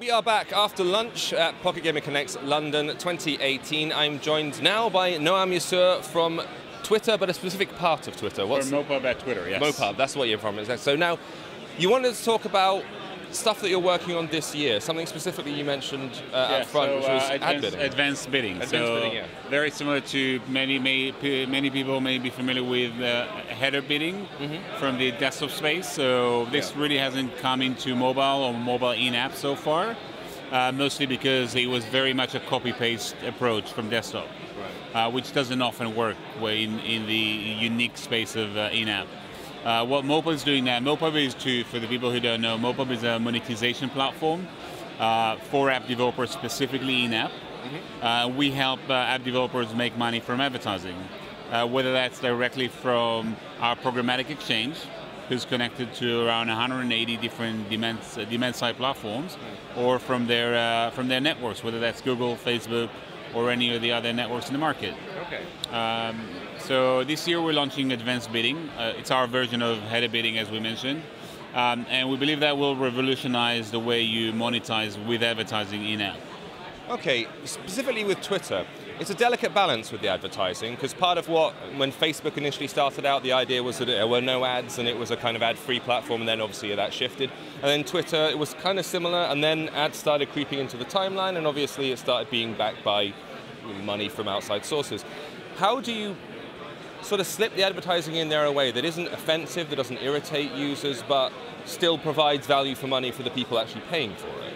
We are back after lunch at Pocket Gamer Connects London 2018. I'm joined now by Noam Yasour from Twitter, but a specific part of Twitter. What's from Mopub at Twitter, yes. Mopub, that's what you're from. So now, you wanted to talk about stuff that you're working on this year, something specifically you mentioned uh, yeah, up front, so, which was uh, advanced, bidding. Advanced bidding. Advanced so bidding, yeah. Very similar to many, many, many people may be familiar with uh, header bidding mm-hmm. from the desktop space. So this Yeah. really hasn't come into mobile or mobile in-app so far, uh, mostly because it was very much a copy-paste approach from desktop, uh, which doesn't often work in, in the unique space of uh, in-app. Uh, what Mopub is doing now, Mopub is to, for the people who don't know, Mopub is a monetization platform uh, for app developers, specifically in-app. Uh, we help uh, app developers make money from advertising, uh, whether that's directly from our programmatic exchange, who's connected to around 180 different demand, uh, demand-side platforms, or from their uh, from their networks, whether that's Google, Facebook, or any of the other networks in the market. Okay. Um, so this year we're launching advanced bidding. Uh, it's our version of header bidding, as we mentioned, um, and we believe that will revolutionize the way you monetize with advertising in-app. Okay, specifically with Twitter, it's a delicate balance with the advertising because part of what, when Facebook initially started out, the idea was that there were no ads and it was a kind of ad-free platform, and then obviously that shifted. And then Twitter, it was kind of similar, and then ads started creeping into the timeline, and obviously it started being backed by money from outside sources. How do you sort of slip the advertising in there in a way that isn't offensive, that doesn't irritate users, but still provides value for money for the people actually paying for it?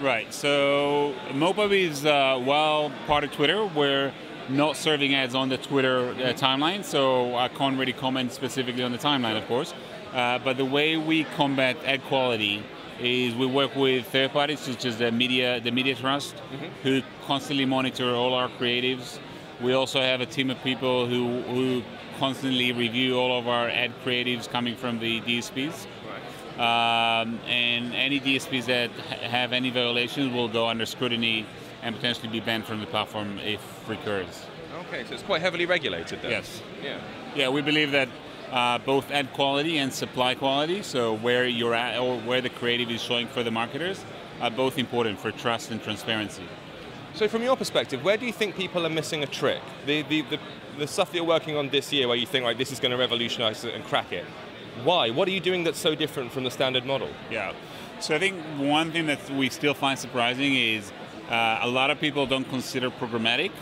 Right. So Mopub is uh, well part of Twitter. We're not serving ads on the Twitter uh, timeline, so I can't really comment specifically on the timeline, of course. Uh, but the way we combat ad quality is we work with third parties such as the media, the Media Trust, who constantly monitor all our creatives. We also have a team of people who, who constantly review all of our ad creatives coming from the DSPs. Um, and any DSPs that have any violations will go under scrutiny and potentially be banned from the platform if recurs. Okay, so it's quite heavily regulated then. Yes. Yeah. Yeah, we believe that uh, both ad quality and supply quality, so where you're at or where the creative is showing for the marketers, are both important for trust and transparency. So from your perspective, where do you think people are missing a trick? The, the, the, the stuff that you're working on this year where you think, like, this is going to revolutionize it and crack it. Why? What are you doing that's so different from the standard model? Yeah. So I think one thing that we still find surprising is uh, a lot of people don't consider programmatic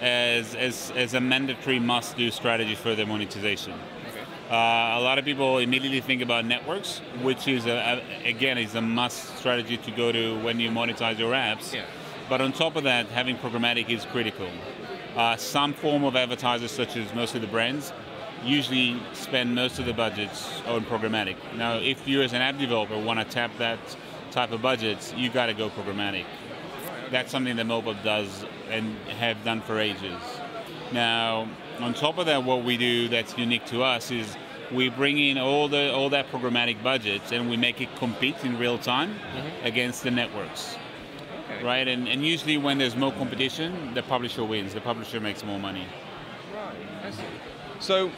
as, as, as a mandatory must-do strategy for their monetization. Uh, a lot of people immediately think about networks, which is a, a, again is a must strategy to go to when you monetize your apps. Yeah. But on top of that, having programmatic is critical. Uh, some form of advertisers, such as mostly the brands, usually spend most of the budgets on programmatic. Now, if you as an app developer want to tap that type of budgets, you got to go programmatic. That's something that mobile does and have done for ages. Now, on top of that, what we do that's unique to us is we bring in all the all that programmatic budgets and we make it compete in real time mm-hmm. against the networks. Okay. Right, and, and usually when there's more competition, the publisher wins. The publisher makes more money. So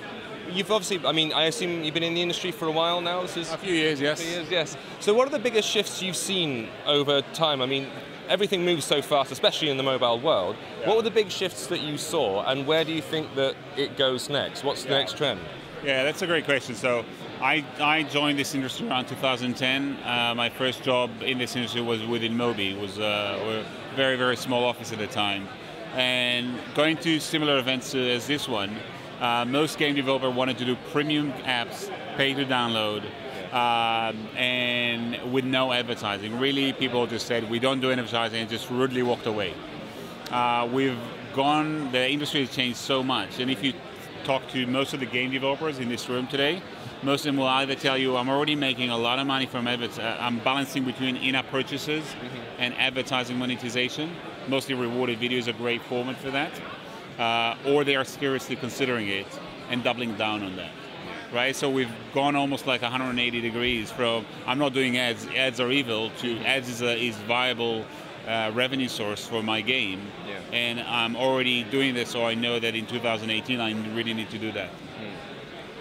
you've obviously, I mean, I assume you've been in the industry for a while now. This is A few years, yes. Few years, yes. So what are the biggest shifts you've seen over time? I mean, everything moves so fast, especially in the mobile world. What were the big shifts that you saw, and where do you think that it goes next? What's the Yeah. next trend? Yeah, that's a great question. So, I, I joined this industry around 2010. Uh, my first job in this industry was with InMobi. It was uh, a very, very small office at the time. And going to similar events as this one, uh, most game developer wanted to do premium apps, pay to download, um, and with no advertising. Really, people just said, we don't do advertising, and just rudely walked away. Uh, we've gone, the industry has changed so much. And if you talk to most of the game developers in this room today, most of them will either tell you, I'm already making a lot of money from advertising, I'm balancing between in-app purchases and advertising monetization. Mostly rewarded video is a great format for that. Uh, or they are seriously considering it and doubling down on that. Right, so we've gone almost like 180 degrees from I'm not doing ads, ads are evil, to ads is a is viable uh, revenue source for my game, Yeah. and I'm already doing this, so I know that in 2018 I really need to do that.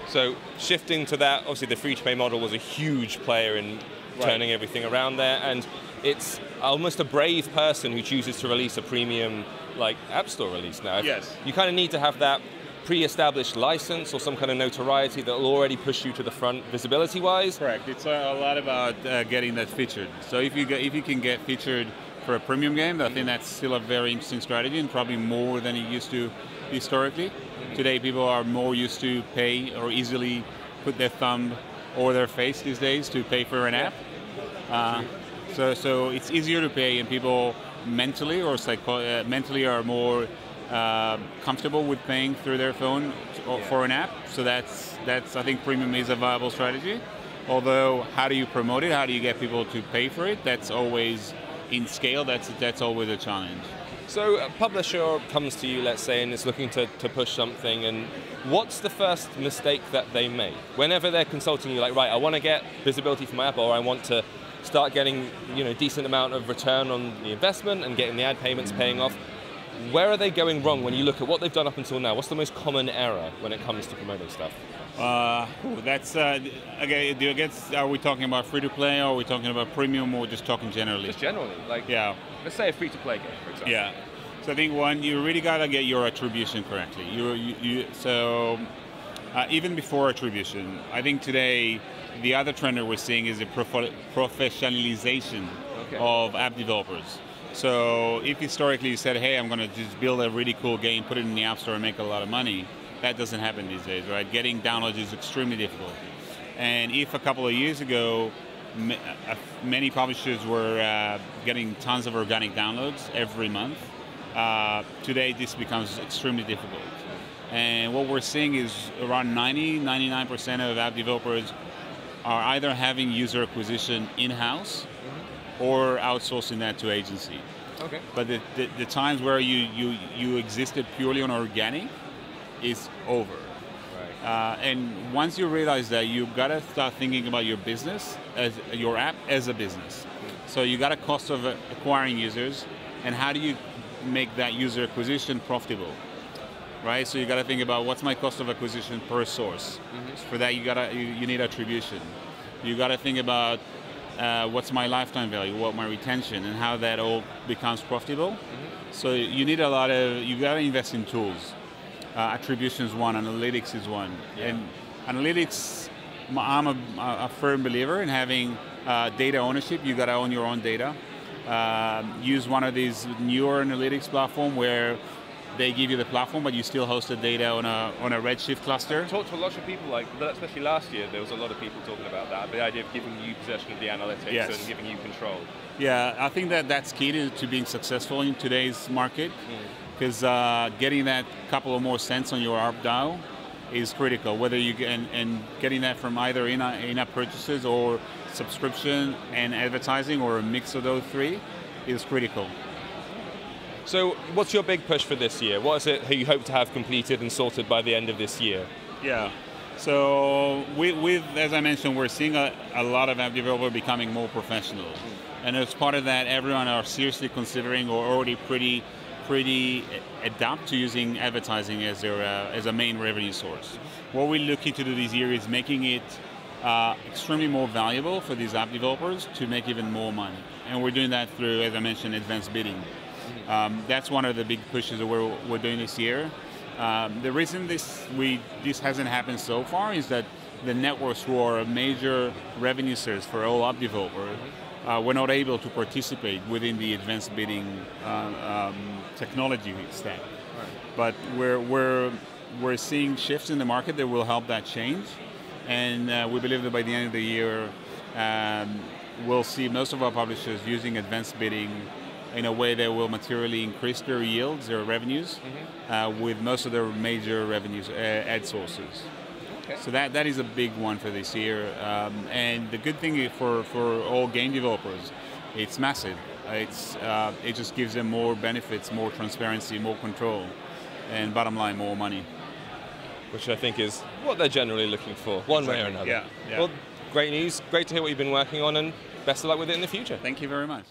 So shifting to that, obviously the free-to-pay model was a huge player in Right. turning everything around there. And it's almost a brave person who chooses to release a premium like App Store release now. Yes. You kind of need to have that pre-established license or some kind of notoriety that will already push you to the front visibility-wise. Correct. It's a, lot about uh, getting that featured. So if you get, if you can get featured for a premium game, I think that's still a very interesting strategy and probably more than it used to historically. Today, people are more used to pay or easily put their thumb or their face these days to pay for an app. Uh, so, so it's easier to pay, and people mentally or psycho- uh, mentally are more uh, comfortable with paying through their phone to, for an app. So that's that's I think premium is a viable strategy. Although, how do you promote it? How do you get people to pay for it? That's always in scale. That's that's always a challenge. So a publisher comes to you, let's say, and is looking to, to push something, and what's the first mistake that they make? Whenever they're consulting you, like, right, I want to get visibility for my app, or I want to start getting, you know, decent amount of return on the investment and getting the ad payments paying off. Where are they going wrong when you look at what they've done up until now? What's the most common error when it comes to promoting stuff? Uh, that's uh, again. I guess are we talking about free to play, or are we talking about premium, or just talking generally? Just generally, like Yeah. let's say a free to play game, for example. Yeah. So I think one, you really gotta get your attribution correctly. You, you, you so uh, even before attribution, I think today the other trend that we're seeing is the prof- professionalization Okay. of app developers. So if historically you said, "Hey, I'm gonna just build a really cool game, put it in the app store, and make a lot of money," that doesn't happen these days, right? Getting downloads is extremely difficult. And if a couple of years ago, uh, many publishers were uh, getting tons of organic downloads every month, uh, today this becomes extremely difficult. And what we're seeing is around 90, 99% of app developers are either having user acquisition in-house or outsourcing that to agency. Okay. But the, the, the times where you, you, you existed purely on organic is over. Right. Uh, and once you realize that, you've gotta start thinking about your business as your app as a business. So you got a cost of acquiring users, and how do you make that user acquisition profitable? Right. So you got to think about what's my cost of acquisition per source. For that, you gotta you, you need attribution. You got to think about uh, what's my lifetime value, what my retention, and how that all becomes profitable. So you need a lot of you got to invest in tools. Uh, attribution is one, analytics is one, Yeah. and analytics. I'm a, a firm believer in having uh, data ownership. You got to own your own data. Um, use one of these newer analytics platform where they give you the platform, but you still host the data on a on a Redshift cluster. Talked to a lot of people, like especially last year, there was a lot of people talking about that. The idea of giving you possession of the analytics Yes. and giving you control. Yeah, I think that that's key to, to being successful in today's market because uh, getting that couple of more cents on your ARPDAU is critical. Whether you get, and, and getting that from either in in-app purchases or subscription and advertising or a mix of those three is critical. So, what's your big push for this year? What is it you hope to have completed and sorted by the end of this year? Yeah. So with, with as I mentioned, we're seeing a, a lot of app developers becoming more professional, and as part of that, everyone are seriously considering or already pretty pretty adapt to using advertising as their uh, as a main revenue source. What we're looking to do this year is making it uh, extremely more valuable for these app developers to make even more money, and we're doing that through, as I mentioned, advanced bidding. Um, that's one of the big pushes that we're, we're doing this year. Um, the reason this we this hasn't happened so far is that the networks who are a major revenue source for all app developers uh, were not able to participate within the advanced bidding uh, um, technology stack. But we're, we're, we're seeing shifts in the market that will help that change. And uh, we believe that by the end of the year, um, we'll see most of our publishers using advanced bidding in a way that will materially increase their yields, their revenues, uh, with most of their major revenues, uh, ad sources. Okay. So that, that is a big one for this year. Um, and the good thing for, for all game developers, it's massive. It's, uh, it just gives them more benefits, more transparency, more control, and bottom line, more money. Which I think is what they're generally looking for, one way or another. Yeah, yeah. Well, great news. Great to hear what you've been working on, and best of luck with it in the future. Thank you very much.